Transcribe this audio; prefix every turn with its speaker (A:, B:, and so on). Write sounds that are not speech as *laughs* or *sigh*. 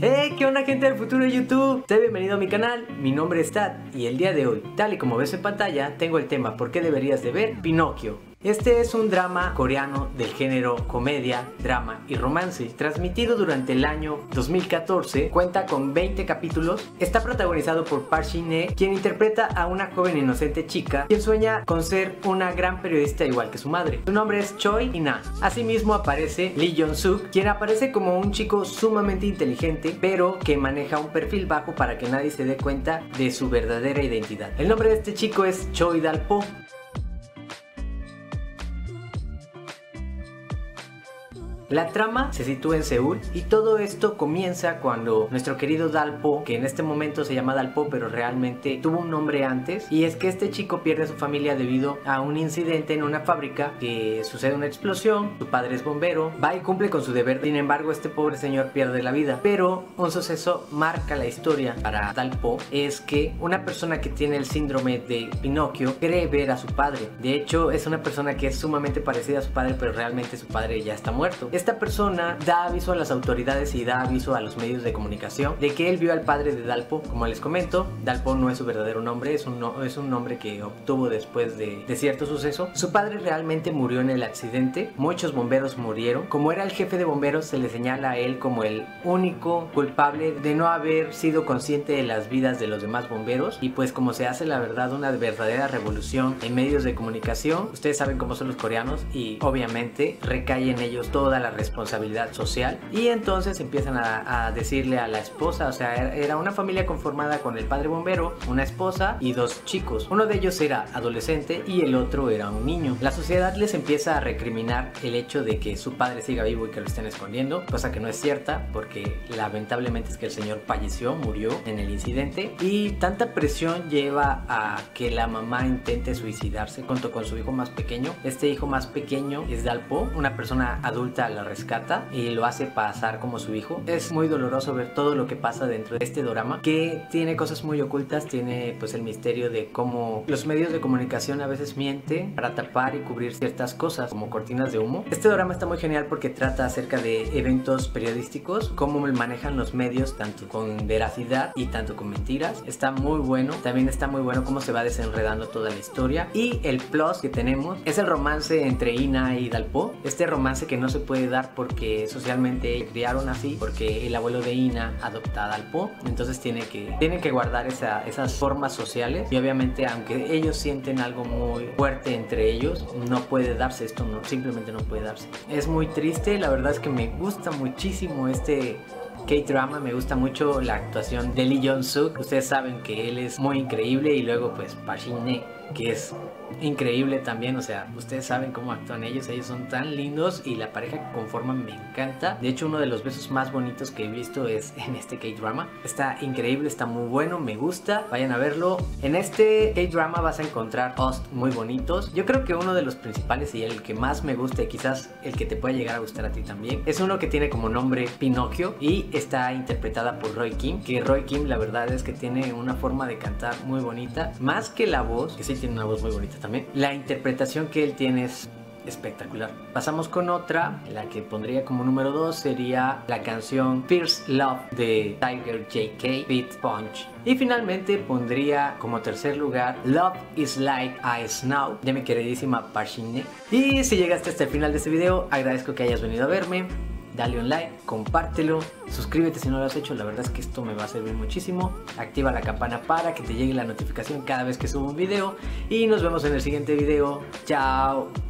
A: ¡Hey! ¿Qué onda gente del futuro de YouTube? Sé bienvenido a mi canal, mi nombre es Tad y el día de hoy, tal y como ves en pantalla, tengo el tema ¿Por qué deberías de ver Pinocchio? Este es un drama coreano del género comedia, drama y romance, transmitido durante el año 2014, cuenta con 20 capítulos, está protagonizado por Park Shin-hye, quien interpreta a una joven inocente chica, quien sueña con ser una gran periodista igual que su madre. Su nombre es Choi Ina. Asimismo aparece Lee Jong-suk, quien aparece como un chico sumamente inteligente, pero que maneja un perfil bajo para que nadie se dé cuenta de su verdadera identidad. El nombre de este chico es Choi Dalpo. La trama se sitúa en Seúl y todo esto comienza cuando nuestro querido Dalpo, que en este momento se llama Dalpo pero realmente tuvo un nombre antes, y es que este chico pierde su familia debido a un incidente en una fábrica que sucede una explosión, su padre es bombero, va y cumple con su deber, sin embargo este pobre señor pierde la vida, pero un suceso marca la historia para Dalpo, es que una persona que tiene el síndrome de Pinocchio cree ver a su padre, de hecho es una persona que es sumamente parecida a su padre pero realmente su padre ya está muerto esta persona da aviso a las autoridades y da aviso a los medios de comunicación de que él vio al padre de Dalpo. Como les comento, Dalpo no es su verdadero nombre, es un, nombre que obtuvo después de, de cierto suceso. Su padre realmente murió en el accidente, muchos bomberos murieron. Como era el jefe de bomberos, se le señala a él como el único culpable de no haber sido consciente de las vidas de los demás bomberos. Y pues como se hace la verdad una verdadera revolución en medios de comunicación, ustedes saben cómo son los coreanos y obviamente recae en ellos toda la responsabilidad social y entonces empiezan a, decirle a la esposa, o sea, era una familia conformada con el padre bombero, una esposa y dos chicos. Uno de ellos era adolescente y el otro era un niño. La sociedad les empieza a recriminar el hecho de que su padre siga vivo y que lo estén escondiendo, cosa que no es cierta porque lamentablemente es que el señor falleció, murió en el incidente y tanta presión lleva a que la mamá intente suicidarse junto con su hijo más pequeño. Este hijo más pequeño es Dalpo, una persona adulta rescata y lo hace pasar como su hijo. Es muy doloroso ver todo lo que pasa dentro de este drama que tiene cosas muy ocultas, tiene pues el misterio de cómo los medios de comunicación a veces mienten para tapar y cubrir ciertas cosas como cortinas de humo. Este drama está muy genial porque trata acerca de eventos periodísticos, cómo manejan los medios tanto con veracidad y tanto con mentiras. Está muy bueno, también está muy bueno cómo se va desenredando toda la historia y el plus que tenemos es el romance entre Ina y Dalpo, este romance que no se puede dar porque socialmente criaron así, porque el abuelo de Ina adopta al Po, entonces tiene que, tiene que guardar esas formas sociales y obviamente aunque ellos sienten algo muy fuerte entre ellos, no puede darse esto, no, simplemente no puede darse. Es muy triste, la verdad es que me gusta muchísimo este K-drama, me gusta mucho la actuación de Lee Jong-suk, ustedes saben que él es muy increíble y luego pues Park que es increíble también, o sea, ustedes saben cómo actúan ellos, ellos son tan lindos y la pareja que conforman me encanta. De hecho, uno de los besos más bonitos que he visto es *laughs* en este K-drama. Está increíble, está muy bueno, me gusta, vayan a verlo. En este K-drama vas a encontrar hosts muy bonitos. Yo creo que uno de los principales y el que más me gusta y quizás el que te pueda llegar a gustar a ti también es uno que tiene como nombre Pinocchio y está interpretada por Roy Kim, que Roy Kim la verdad es que tiene una forma de cantar muy bonita, más que la voz, que sí tiene una voz muy bonita también. La interpretación que él tiene es espectacular. Pasamos con otra, la que pondría como número 2 sería la canción Fierce Love de Tiger JK Beat Punch. Y finalmente pondría como tercer lugar Love is Like a Snow de mi queridísima Parshine. Y si llegaste hasta el final de este video, agradezco que hayas venido a verme dale un like, compártelo, suscríbete si no lo has hecho, la verdad es que esto me va a servir muchísimo. Activa la campana para que te llegue la notificación cada vez que subo un video y nos vemos en el siguiente video. Chao.